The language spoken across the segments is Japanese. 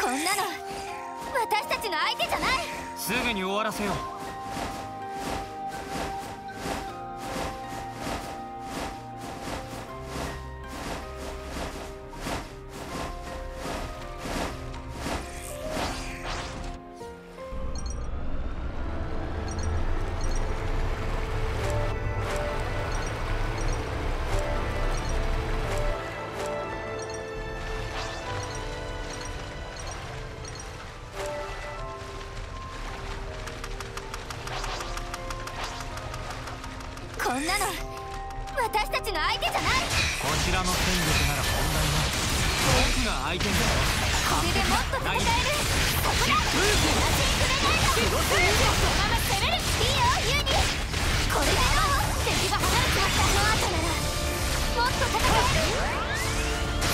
こんなの私たちの相手じゃない。すぐに終わらせよう。んなの私たちの相手じゃない。こちらの戦力なら問題ない僕が相手にこれでもっと戦える。そこだエナジークレナイダーそのまま攻めるいいよユーニこれでどう敵が離れちゃった。の後ならもっと戦える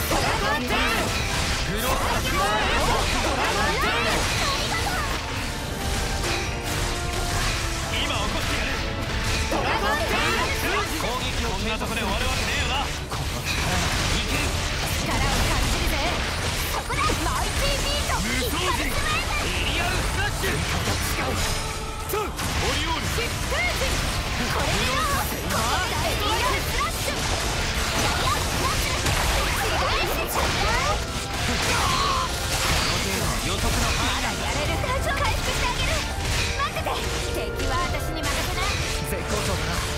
ドラゴンテールフロードラゴんなとこで終わるわけねえよなこの力いける力を感じるぜそこだマイティビート無双人エリアルスラッシュ使うオリオール疾風陣これでよここだエリアルスラッシュダイヤスラッシュ違いしちゃった予測の範囲まだやれる回復してあげる待って。て敵は私に任せな絶好調だな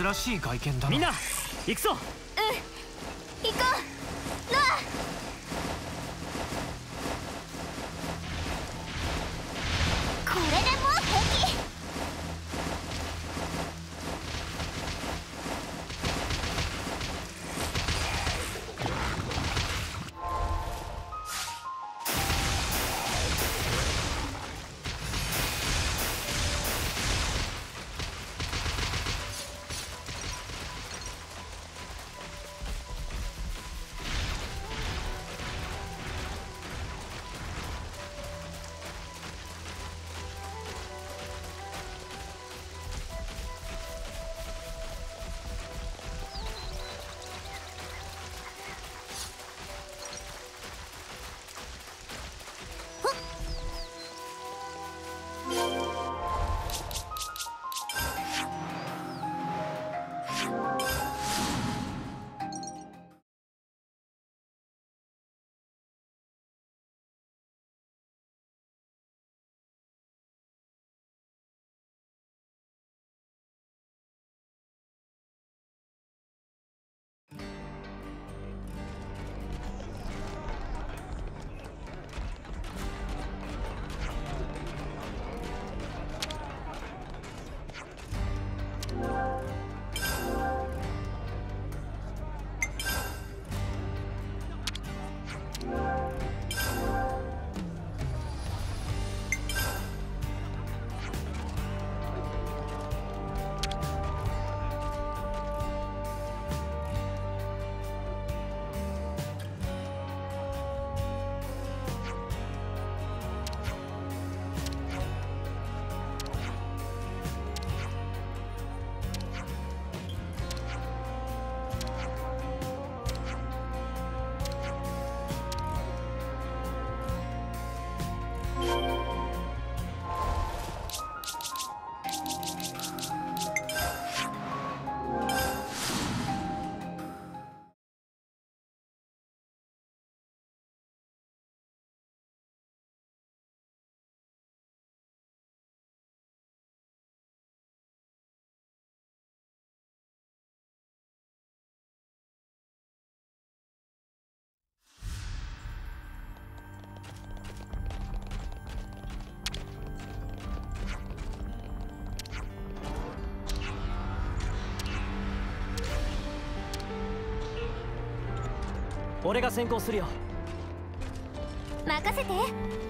珍しい外見だな。みんな行くぞ。うん。行こう俺が先行するよ。任せて。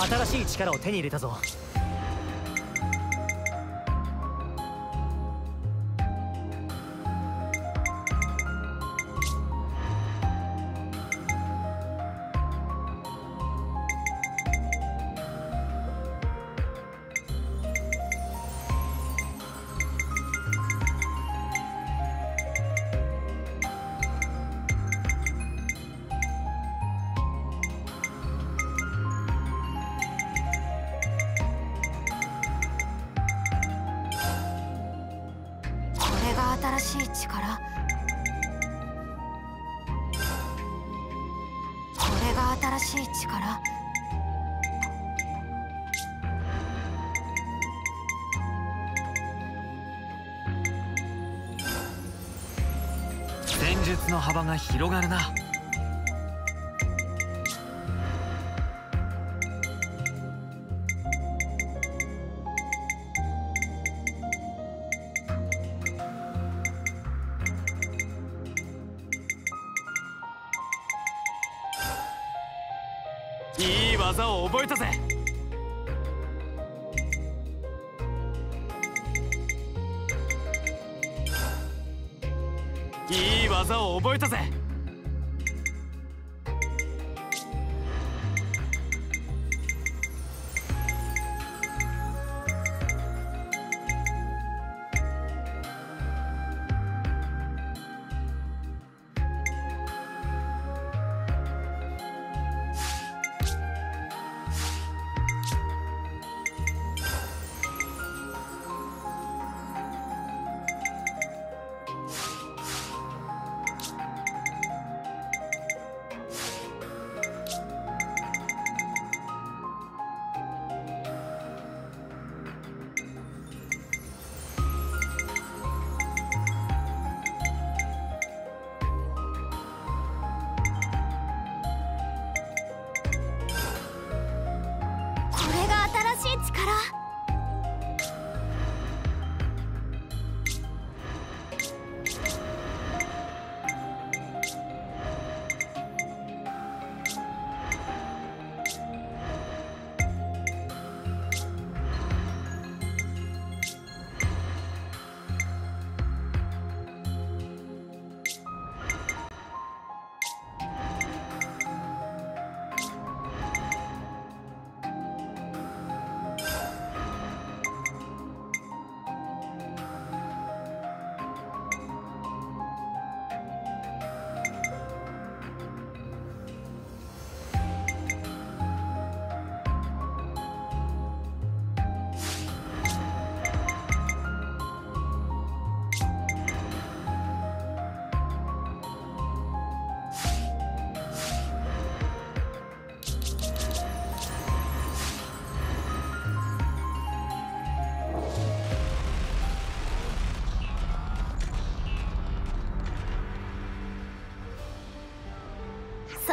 新しい力を手に入れたぞ。広がるな。いい技を覚えたぜ。いい技を覚えたぜ。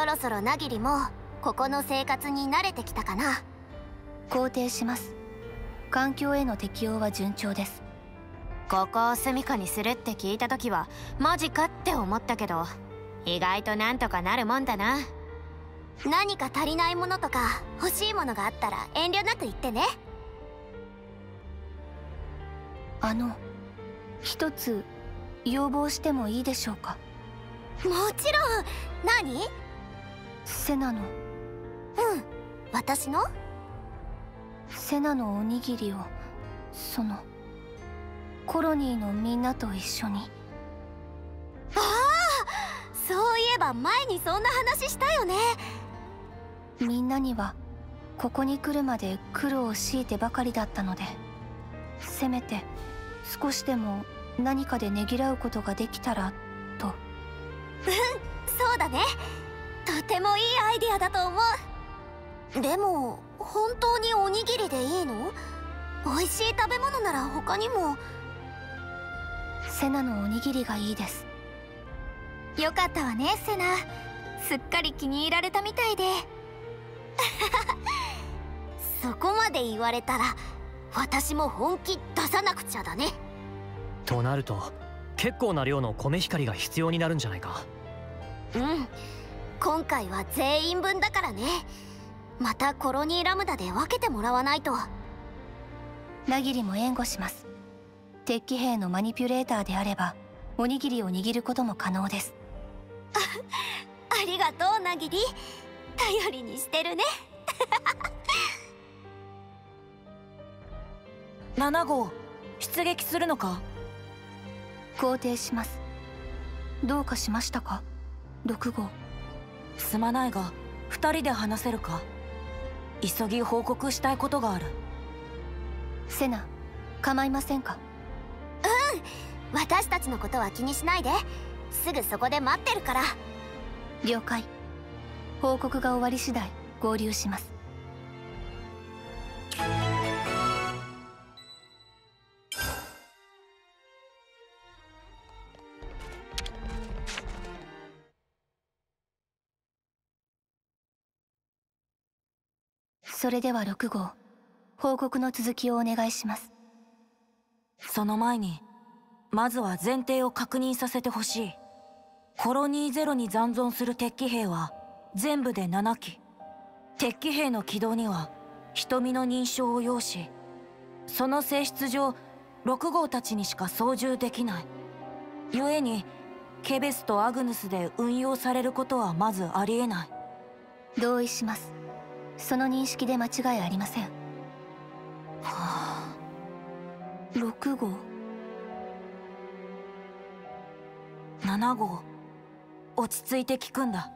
そろそろなぎりもここの生活に慣れてきたかな。肯定します。環境への適応は順調です。ここを住処にするって聞いた時はマジかって思ったけど意外となんとかなるもんだな。何か足りないものとか欲しいものがあったら遠慮なく言ってね。あの一つ要望してもいいでしょうか？もちろん。何？セナの。うん。私の？セナのおにぎりをそのコロニーのみんなと一緒に。ああそういえば前にそんな話したよね。みんなにはここに来るまで苦労を強いてばかりだったので。せめて少しでも何かでねぎらうことができたらと。そうだねとてもいいアイデアだと思う。でも本当におにぎりでいいの？美味しい食べ物なら他にも。セナのおにぎりがいいです。よかったわねセナ。すっかり気に入られたみたいで。そこまで言われたら私も本気出さなくちゃだね。となると結構な量の米光が必要になるんじゃないか？うん今回は全員分だからね。またコロニーラムダで分けてもらわないと。ラギリも援護します。敵機兵のマニピュレーターであればおにぎりを握ることも可能です。ありがとうナギリ頼りにしてるね。7号出撃するのか？肯定します。どうかしましたか？6号すまないが2人で話せるか？急ぎ報告したいことがある。セナ構いませんか？私たちのことは気にしないで。すぐそこで待ってるから。了解。報告が終わり次第合流しますそれでは6号報告の続きをお願いします。その前にまずは前提を確認させてほしい。コロニーゼロに残存する敵機兵は全部で7機。敵機兵の軌道には瞳の認証を要しその性質上6号たちにしか操縦できない。故にケベスとアグヌスで運用されることはまずありえない。同意しますその認識で間違いありません。はあ。6号。7号。落ち着いて聞くんだ。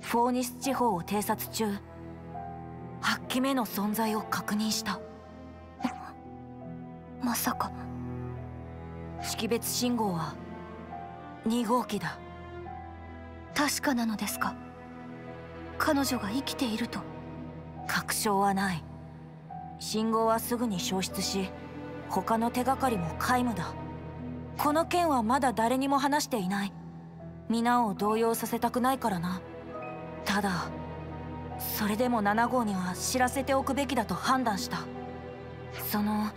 フォーニス地方を偵察中。8機目の存在を確認した。まさか。識別信号は2号機だ。確かなのですか。彼女が生きていると確証はない。信号はすぐに消失し他の手がかりも皆無だ。この件はまだ誰にも話していない。皆を動揺させたくないからな。ただそれでも7号には知らせておくべきだと判断した。その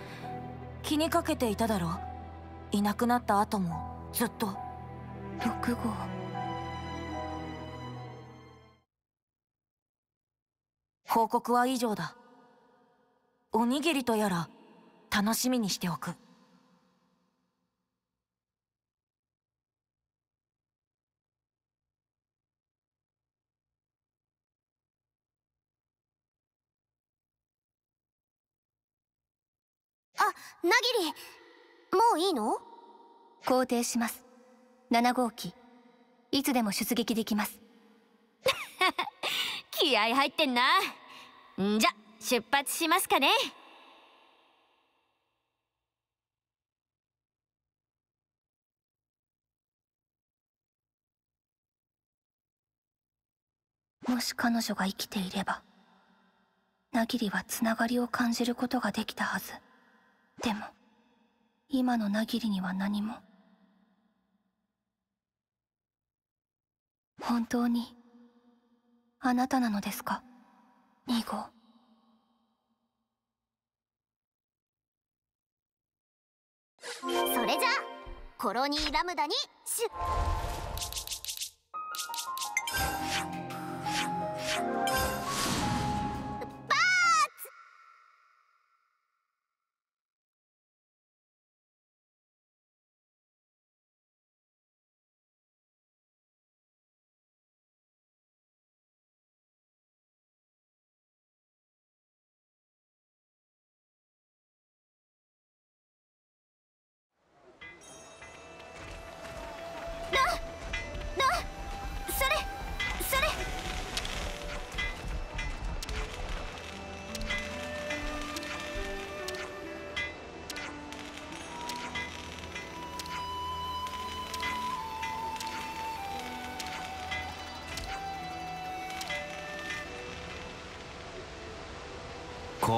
気にかけていただろいなくなった後もずっと。6号。報告は以上だ。おにぎりとやら楽しみにしておく。あナギリもういいの？肯定します。7号機いつでも出撃できます。気合入ってんなんじゃ出発しますかね。もし彼女が生きていればナギリはつながりを感じることができたはず。でも今のナギリには何も。本当にあなたなのですか？2号。それじゃあコロニーラムダに出そ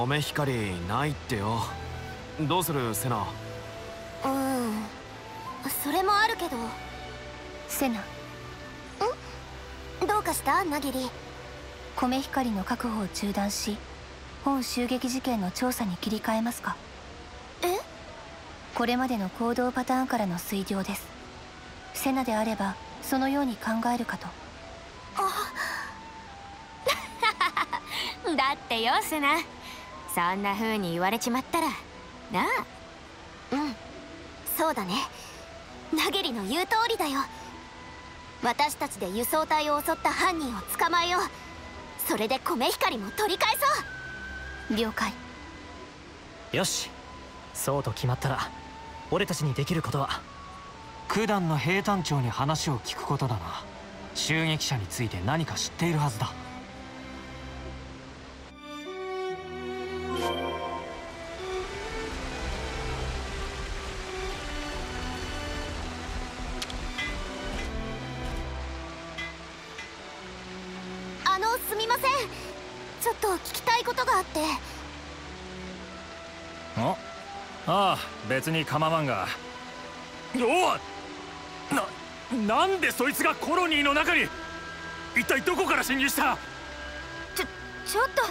米光ないってよ。どうするセナ？うん。それもあるけど。セナ。どうかした？ナギリ。米光の確保を中断し本襲撃事件の調査に切り替えますか？え？これまでの行動パターンからの推量です。セナであればそのように考えるかと。だってよスナそんな風に言われちまったら。なあ。うん。そうだね。ナゲリの言う通りだよ。私たちで輸送隊を襲った犯人を捕まえよう。それで米光も取り返そう。了解。よし。そうと決まったら俺たちにできることは。九段の兵団長に話を聞くことだな。襲撃者について何か知っているはずだ別に構わんが。おおななんでそいつがコロニーの中に一体どこから侵入した？ちょちょっと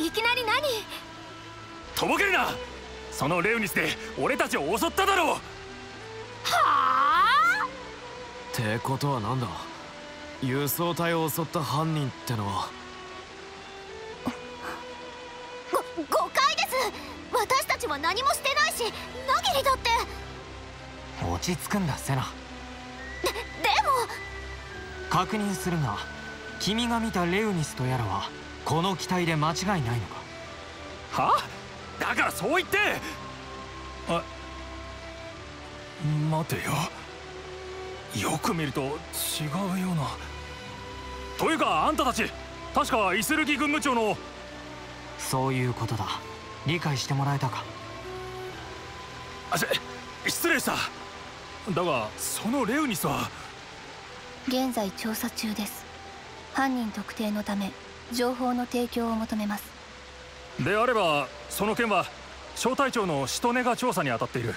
いきなり何？とぼけるな！そのレウニスで俺たちを襲っただろう！はあ？ってことはなんだ？輸送隊を襲った犯人ってのは。ご誤解です！私たちは何もしてないしだって。落ち着くんだセナ。ででも。確認するが君が見たレウニスとやらはこの機体で間違いないのか？は？だからそう言って。あ待てよ。よく見ると違うような。というかあんたたち確かイスルギ軍務長の。そういうことだ。理解してもらえたか？あし失礼した。だがそのレウニスは。現在調査中です。犯人特定のため情報の提供を求めます。であればその件は小隊長のシトネが調査に当たっている。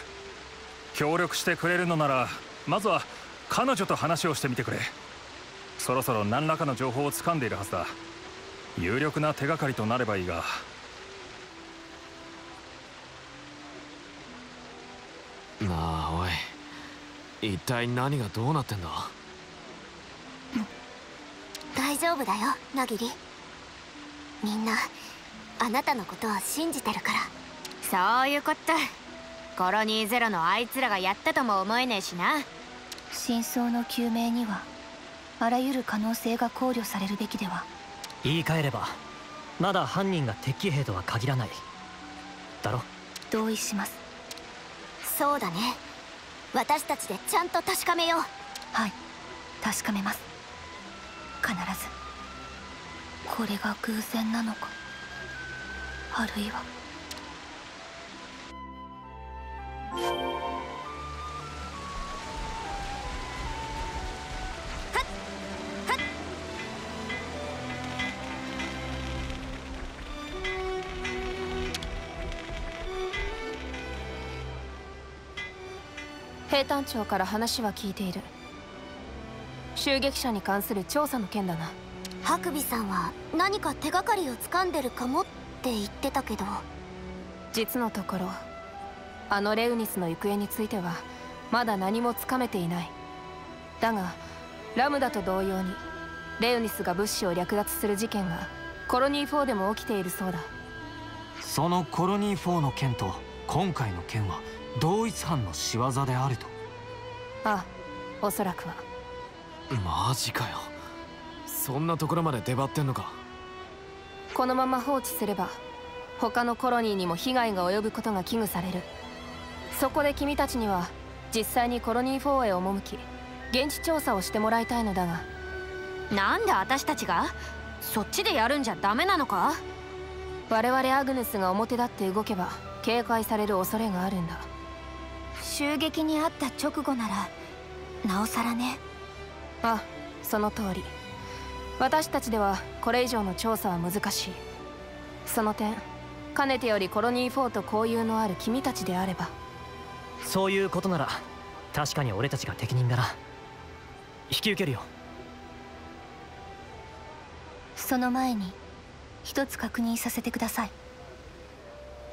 協力してくれるのならまずは彼女と話をしてみてくれ。そろそろ何らかの情報を掴んでいるはずだ。有力な手がかりとなればいいがなあおい。一体何がどうなってんだ？大丈夫だよナギリみんなあなたのことを信じてるから。そういうこと。コロニーゼロのあいつらがやったとも思えねえしな。真相の究明にはあらゆる可能性が考慮されるべきでは。言い換えればまだ犯人が敵機兵とは限らない。だろ？同意しますそうだね。私たちでちゃんと確かめよう。はい。確かめます。必ず。これが偶然なのか。あるいは。兵隊長から話は聞いている。襲撃者に関する調査の件だな。ハクビさんは何か手がかりを掴んでるかもって言ってたけど。実のところあのレウニスの行方についてはまだ何もつかめていない。だがラムダと同様にレウニスが物資を略奪する事件がコロニー4でも起きているそうだ。そのコロニー4の件と今回の件は同一犯の仕業であると。ああおそらくは。マジかよ。そんなところまで出張ってんのか。このまま放置すれば他のコロニーにも被害が及ぶことが危惧される。そこで君たちには実際にコロニー4へ赴き現地調査をしてもらいたいのだが。なんで私たちが？そっちでやるんじゃダメなのか？我々アグネスが表立って動けば警戒される恐れがあるんだ襲撃にあった直後ならなおさらね。あその通り。私たちではこれ以上の調査は難しい。その点かねてよりコロニー4と交友のある君たちであれば。そういうことなら確かに俺たちが適任だな。引き受けるよ。その前に一つ確認させてください。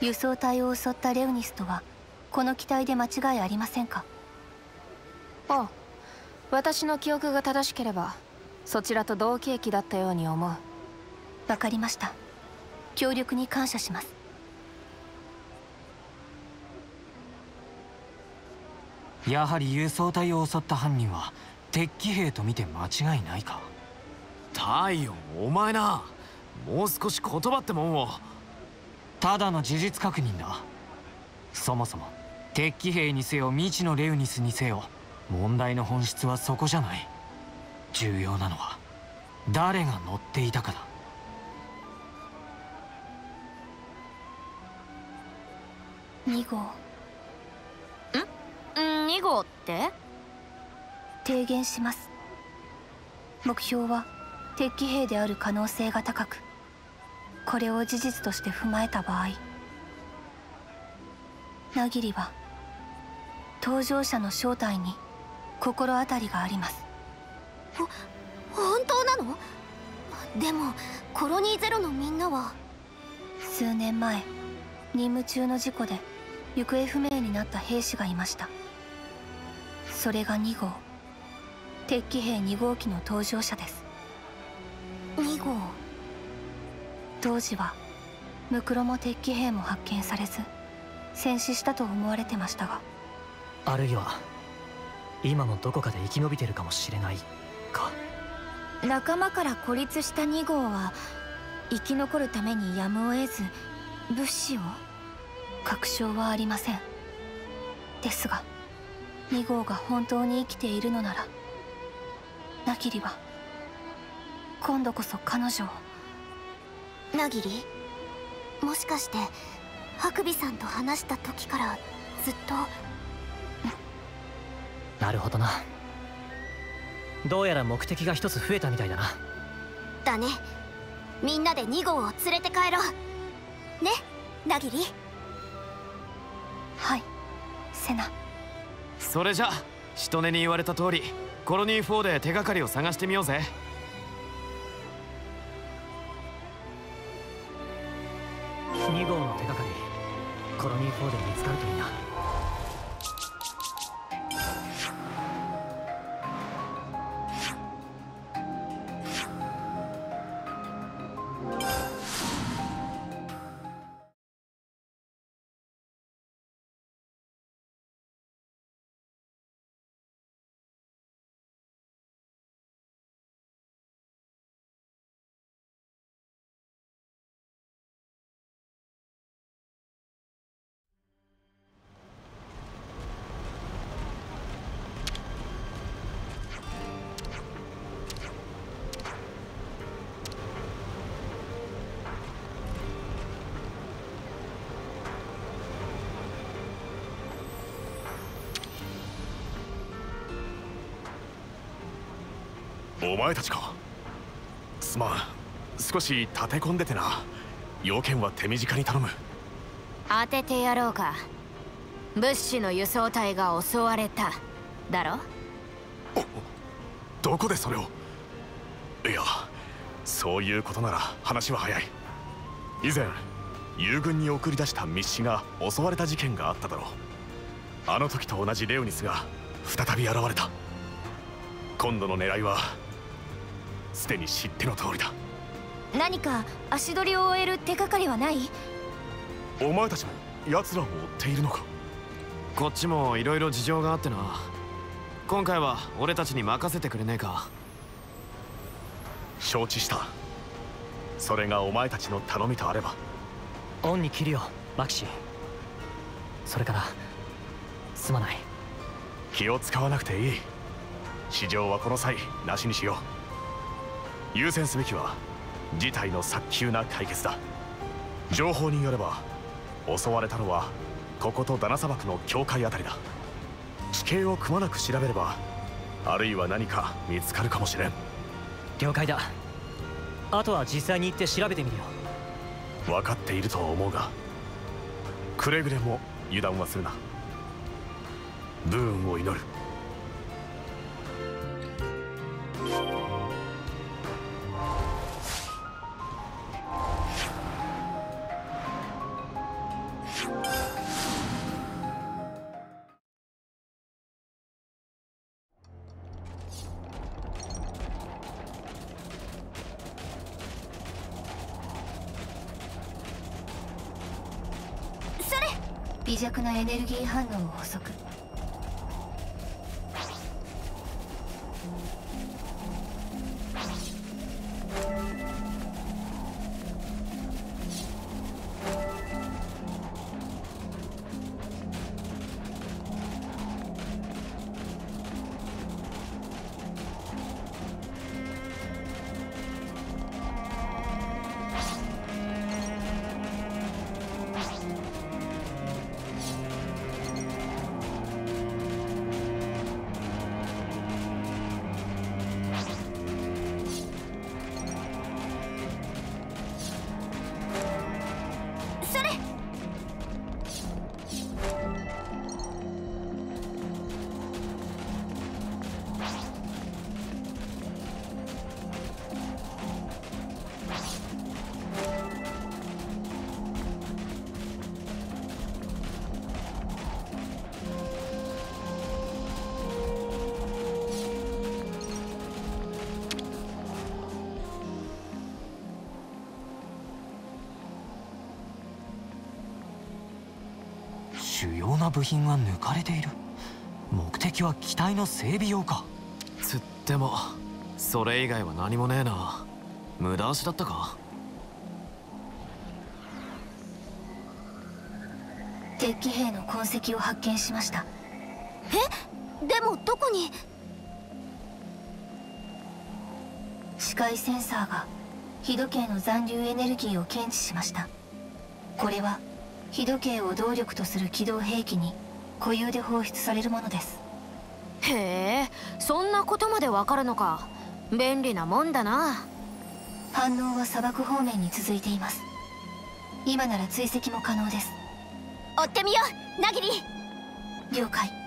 輸送隊を襲ったレウニスとはこの機体で間違いありませんか？ああ私の記憶が正しければそちらと同契機だったように思う。わかりました。協力に感謝します。やはり輸送隊を襲った犯人は敵機兵と見て間違いないか？太陽お前な。もう少し言葉ってもんを。ただの事実確認だ。そもそも敵機兵にせよ未知のレウニスにせよ問題の本質はそこじゃない。重要なのは誰が乗っていたかだ。2号。ん？2号って？提言します。目標は敵機兵である可能性が高くこれを事実として踏まえた場合。ナギリは搭乗者の正体に心当たりがあります。本当なの？でもコロニーゼロのみんなは？数年前任務中の事故で行方不明になった兵士がいました。それが2号。敵機兵2号機の搭乗者です。2号？当時はムクロも敵機兵も発見されず戦死したと思われてましたがあるいは今もどこかで生き延びてるかもしれないか。仲間から孤立した2号は生き残るためにやむを得ず。物資を確証はありません。ですが2号が本当に生きているのならナキリは今度こそ彼女を。ナギリもしかしてハクビさんと話した時からずっとなるほどな。どうやら目的が一つ増えたみたいだな。だね。みんなで2号を連れて帰ろう。ねナギリはいセナ。それじゃ人根に言われた通りコロニー4で手がかりを探してみようぜ。2号の手がかりコロニー4で前たちか。すまん。少し立て込んでてな。要件は手短に頼む。当ててやろうか。物資の輸送隊が襲われた。だろ？どこでそれを？いやそういうことなら話は早い。以前友軍に送り出した密使が襲われた事件があっただろう。あの時と同じレオニスが再び現れた。今度の狙いはすでに知っての通りだ。何か足取りを追える手がかりはない？お前たちも奴らを追っているのか？こっちも色々事情があってな。今回は俺たちに任せてくれねえか？承知した。それがお前たちの頼みとあれば。恩に切るよマキシ。それからすまない。気を使わなくていい。市場はこの際なしにしよう優先すべきは事態の早急な解決だ。情報によれば襲われたのはこことダナ砂漠の境界あたりだ。地形をくまなく調べればあるいは何か見つかるかもしれん。了解だ。あとは実際に行って調べてみるよ。分かっているとは思うがくれぐれも油断はするな。ブーンを祈る弱なエネルギー反応を補足。要な部品は抜かれている。目的は機体の整備用か。つってもそれ以外は何もねえな。無駄足だったか。敵機兵の痕跡を発見しました。え？でもどこに？視界センサーが日時計の残留エネルギーを検知しました。これは日時計を動力とする機動兵器に固有で放出されるものです。へえそんなことまでわかるのか。便利なもんだな。反応は砂漠方面に続いています。今なら追跡も可能です。追ってみようナギリ。了解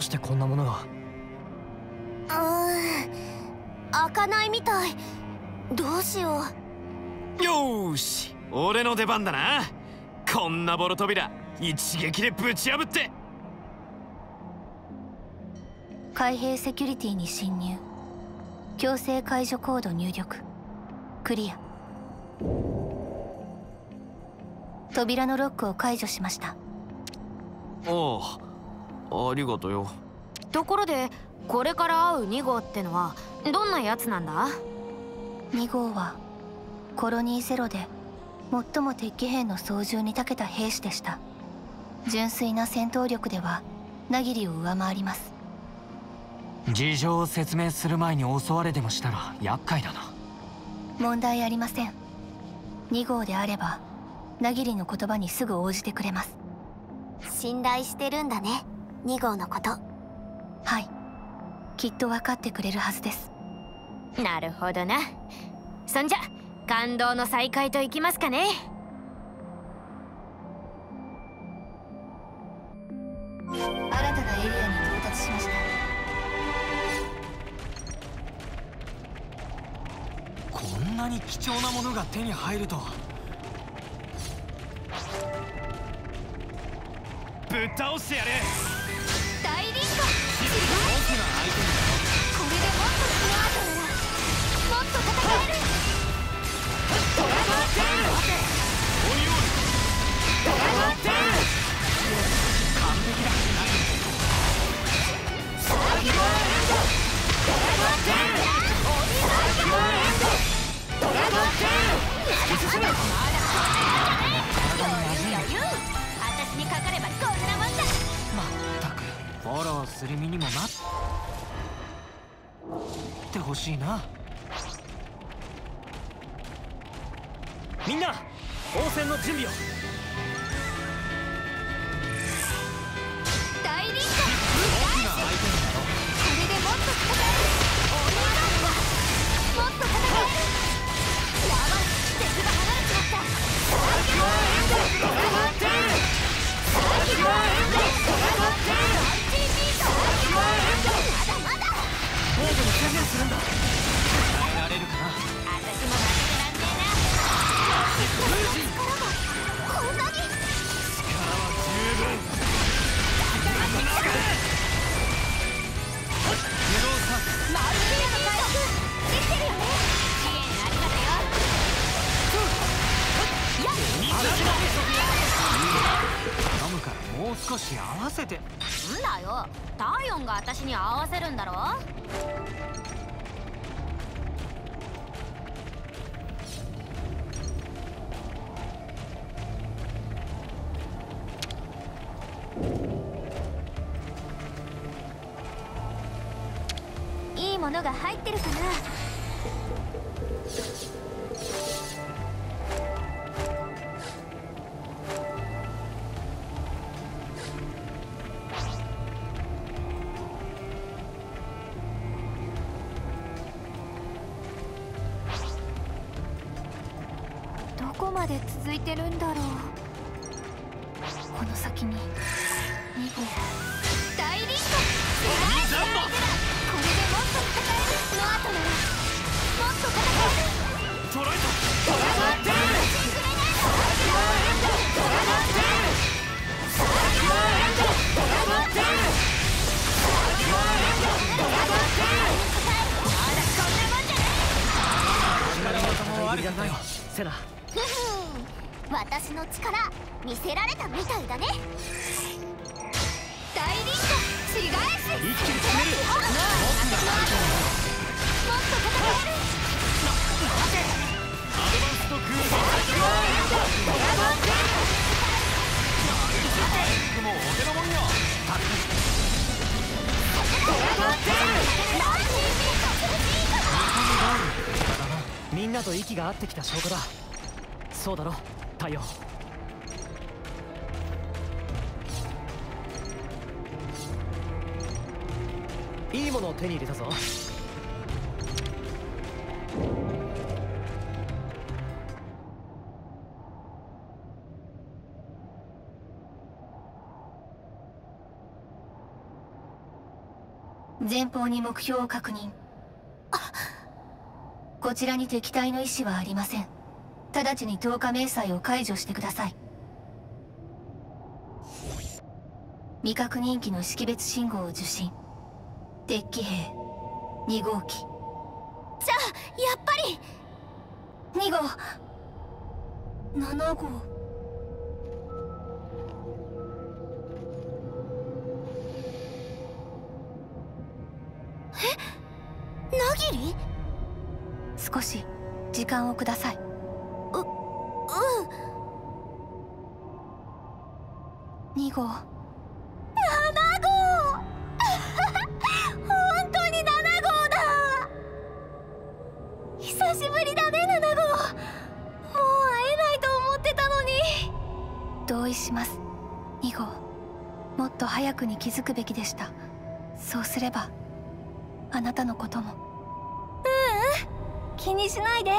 うしてこんなものが？うーん開かないみたい。どうしよう。よーし。俺の出番だな。こんなボロ扉一撃でぶち破って。海兵セキュリティに侵入。強制解除コード入力。クリア。扉のロックを解除しました。おうありがとよ。ところでこれから会う2号ってのはどんなやつなんだ？2号はコロニーゼロで最も敵機兵の操縦に長けた兵士でした。純粋な戦闘力ではナギリを上回ります。事情を説明する前に襲われでもしたら厄介だな。問題ありません。2号であればナギリの言葉にすぐ応じてくれます。信頼してるんだね2号のこと。はい。きっと分かってくれるはずです。なるほどな。そんじゃ感動の再会といきますかね。新たなエリアに到達しました。こんなに貴重なものが手に入るとぶっ倒してやるドラゴンテールドラゴンォローする身にもなってほしいな。みんな応戦の準備を。大リンゴこれでもっと戦える。オーナーはもっと戦えるやばい。敵が離れちまった。サーキュロ防るんだ。耐えられるかな？私も負けてらんねえな。力がこんなに。マルチアの回復できてるよ。ね支援ありがと。よやっう少し合わせて。んだよ。タイオンが私に合わせるんだろ。いいものが入ってるかな。なと息が合ってきた証拠だ。そうだろ。太陽。いいものを手に入れたぞ。前方に目標を確認。こちらに敵対の意思はありません。直ちに10日明細を解除してください。未確認機の識別信号を受信。敵機兵2号機。じゃあやっぱり。2号。7号間をください。うん。2号。7号。本当に7号だ。久しぶりだね7号。もう会えないと思ってたのに。同意します。2号。もっと早くに気づくべきでした。そうすればあなたのことも気にしないで。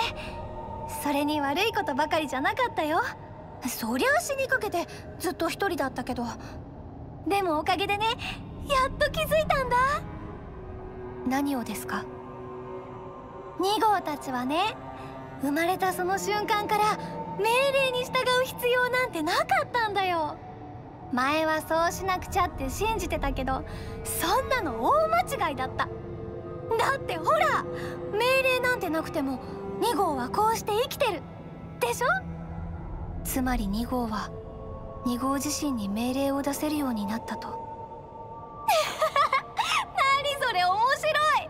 それに悪いことばかりじゃなかったよ。そりゃあ死にかけてずっと一人だったけど。でもおかげでねやっと気づいたんだ。何をですか？2号たちはね生まれたその瞬間から命令に従う必要なんてなかったんだよ。前はそうしなくちゃって信じてたけどそんなの大間違いだった。だってほら命令なんてなくても2号はこうして生きてる。でしょ？つまり2号は2号自身に命令を出せるようになったと。何それ面白い。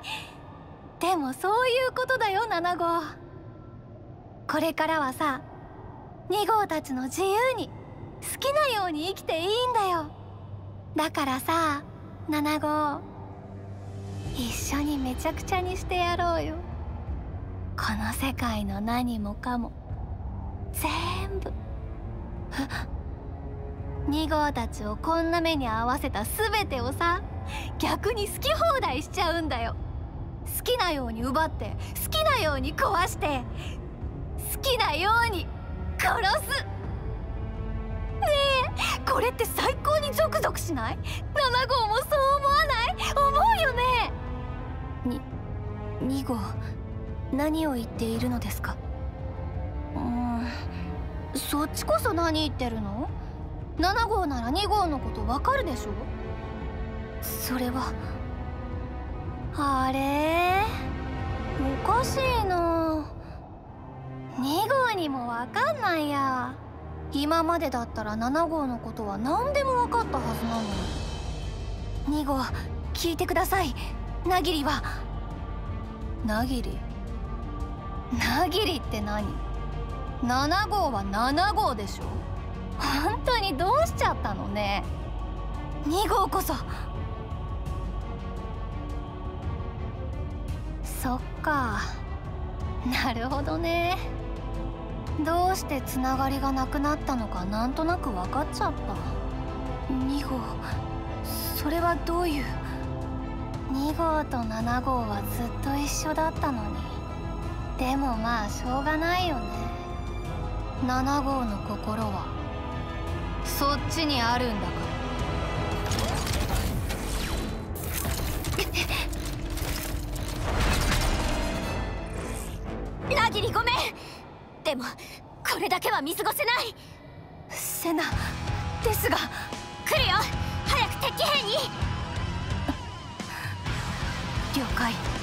でもそういうことだよ7号。これからはさ2号たちの自由に好きなように生きていいんだよ。だからさ7号。一緒にめちゃくちゃにしてやろうよ。この世界の何もかも。全部。2号たちをこんな目に合わせた全てをさ逆に好き放題しちゃうんだよ。好きなように奪って好きなように壊して好きなように殺す。これって最高にゾクゾクしない ?7 号もそう思わない？思うよね？に2号何を言っているのですか？うーんそっちこそ何言ってるの？7号なら2号のことわかるでしょ？それは。あれ？おかしいな。2号にもわかんないや今までだったら7号のことは何でも分かったはずなのに。2号聞いてください。ナギリは。ナギリナギリって何？7号は7号でしょ。本当にどうしちゃったのね。2号こそ。そっか。なるほどねどうしてつながりがなくなったのかなんとなく分かっちゃった。2号それはどういう？2号と7号はずっと一緒だったのに。でもまあしょうがないよね。7号の心は？そっちにあるんだから。ラギリごめんでもこれだけは見過ごせない。セナですが。来るよ。早く敵兵に。了解。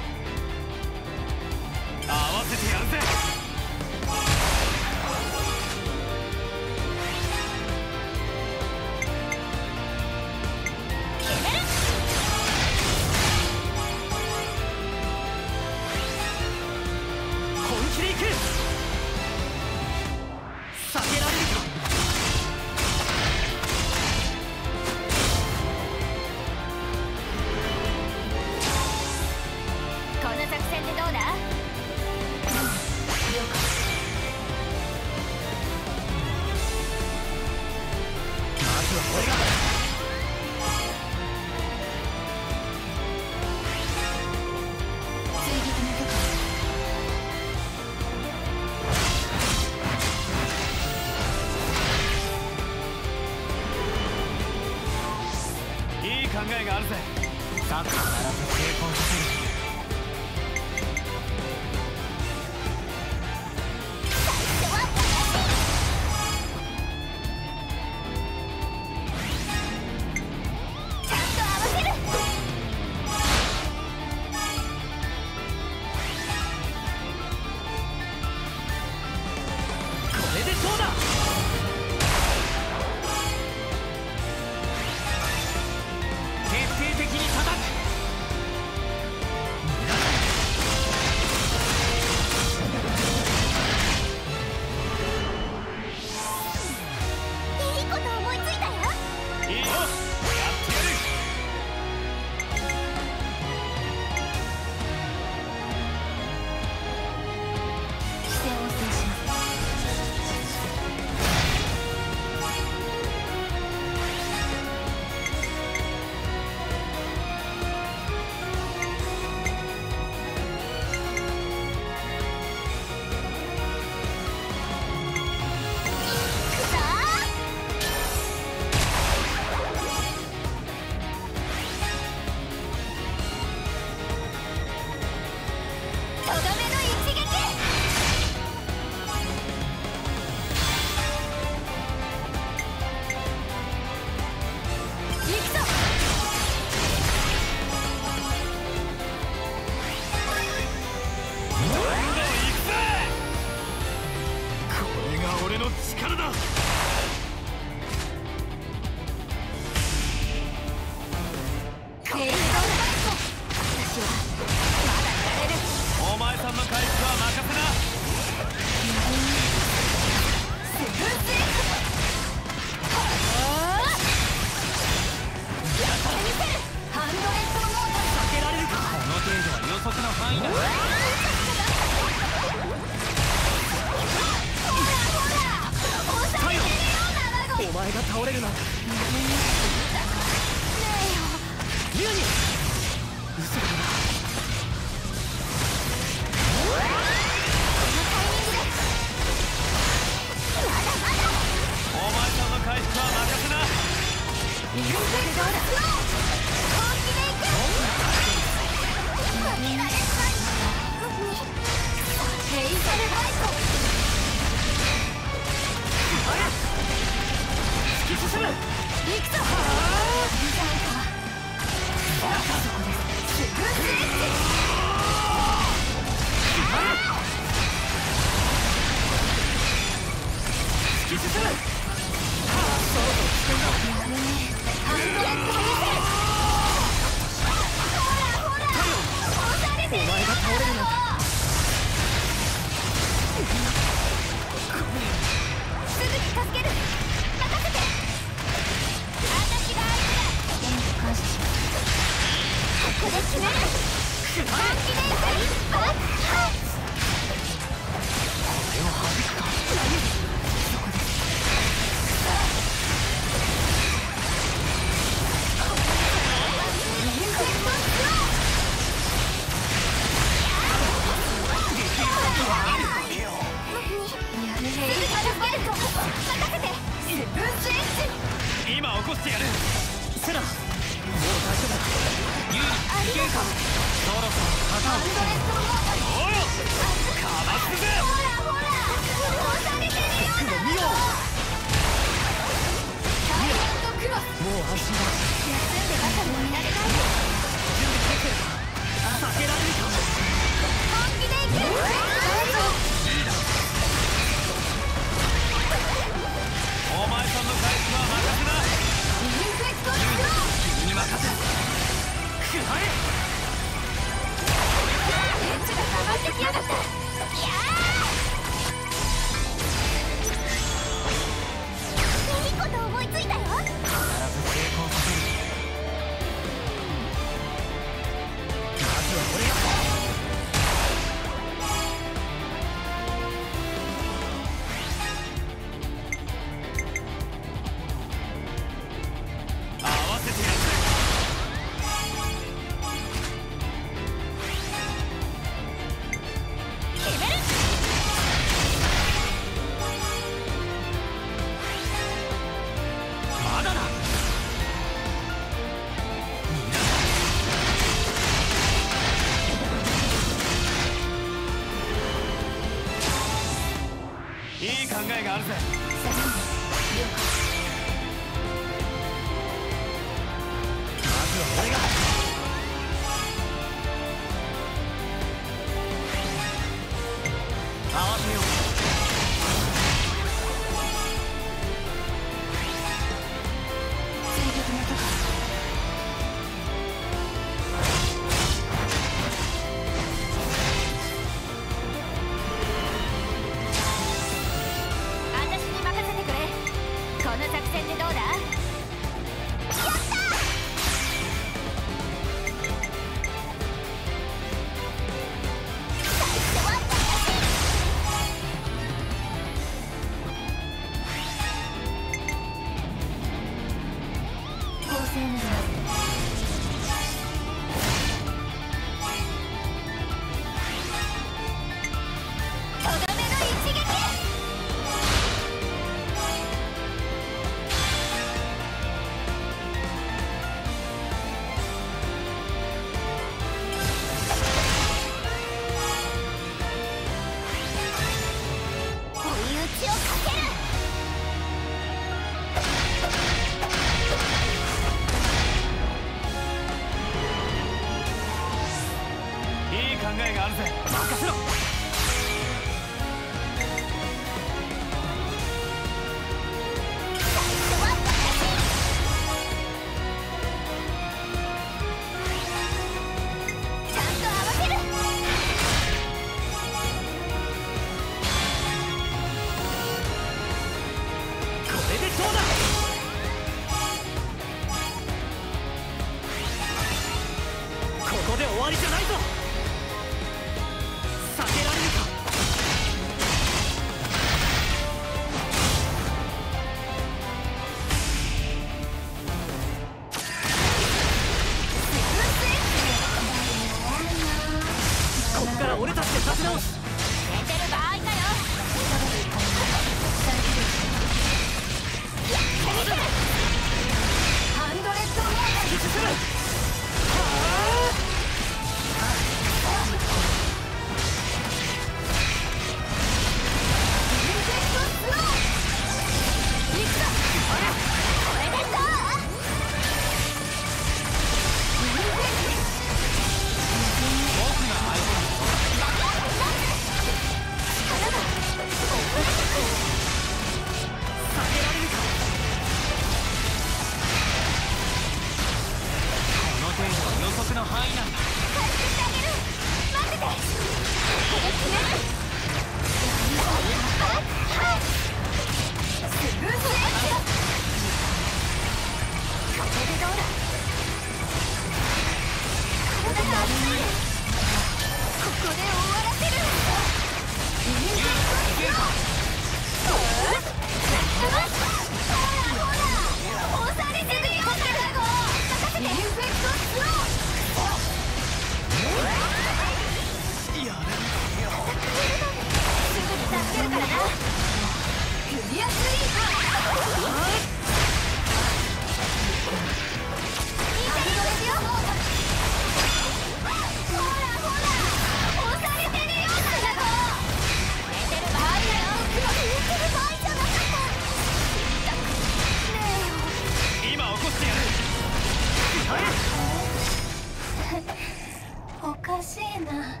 しいな。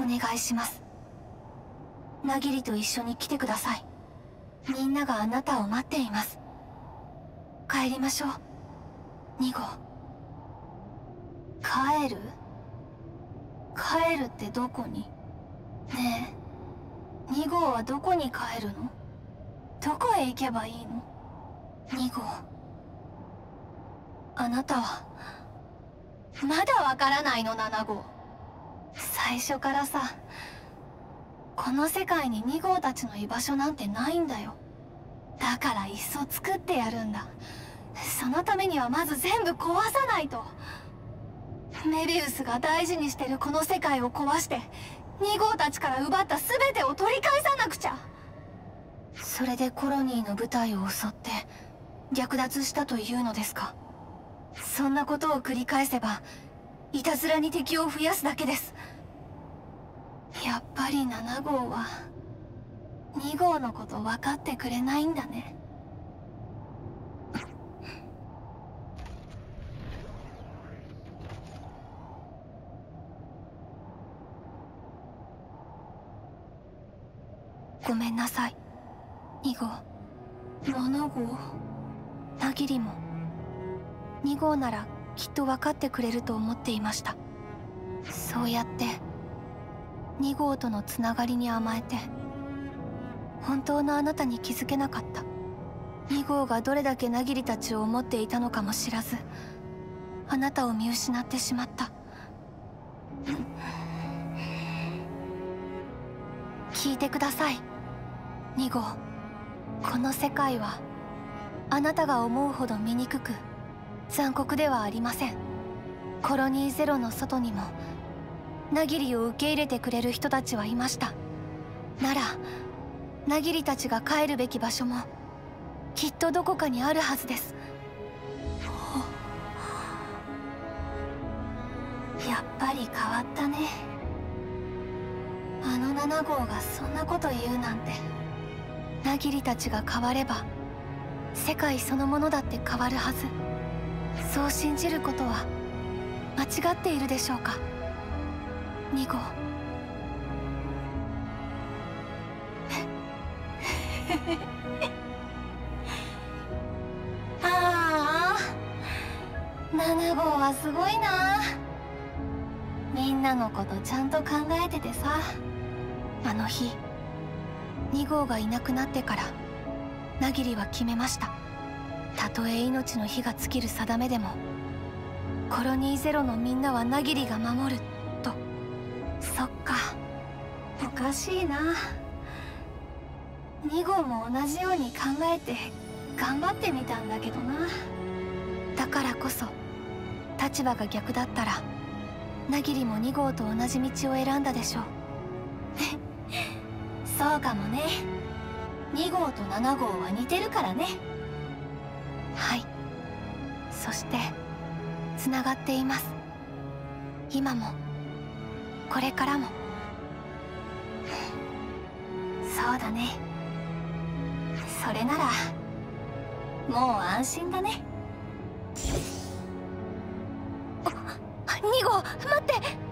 お願いします。ナギリと一緒に来てください。みんながあなたを待っています。帰りましょう。2号。帰る？帰るってどこに？ねえ。2号はどこに帰るの？どこへ行けばいいの？2号。あなたは。まだわからないの7号。最初からさこの世界に2号たちの居場所なんてないんだよ。だからいっそ作ってやるんだ。そのためにはまず全部壊さないと。メビウスが大事にしてるこの世界を壊して2号たちから奪った全てを取り返さなくちゃ。それでコロニーの部隊を襲って略奪したというのですか？そんなことを繰り返せばいたずらに敵を増やすだけです。やっぱり7号は2号のこと分かってくれないんだね。ごめんなさい。2号。7号。なぎりも。2号ならきっと分かってくれると思っていました。そうやって2号とのつながりに甘えて本当のあなたに気づけなかった。2号がどれだけなぎりたちを思っていたのかも知らずあなたを見失ってしまった。聞いてください。2号。この世界はあなたが思うほど醜く残酷ではありません。コロニーゼロの外にもナギリを受け入れてくれる人たちはいました。ならナギリたちが帰るべき場所もきっとどこかにあるはずです。やっぱり変わったね。あの7号がそんなこと言うなんて。ナギリたちが変われば世界そのものだって変わるはず。そう信じることは間違っているでしょうか？2号。ああ7号はすごいな。みんなのことちゃんと考えててさ。あの日2号がいなくなってからナギリは決めました。たとえ命の火が尽きる定めでもコロニーゼロのみんなはナギリが守ると。そっか。おかしいな。2号も同じように考えて頑張ってみたんだけどな。だからこそ立場が逆だったらナギリも2号と同じ道を選んだでしょう。そうかもね。2号と7号は似てるからね。はい。そしてつながっています。今もこれからも。そうだね。それならもう安心だね。2号待って。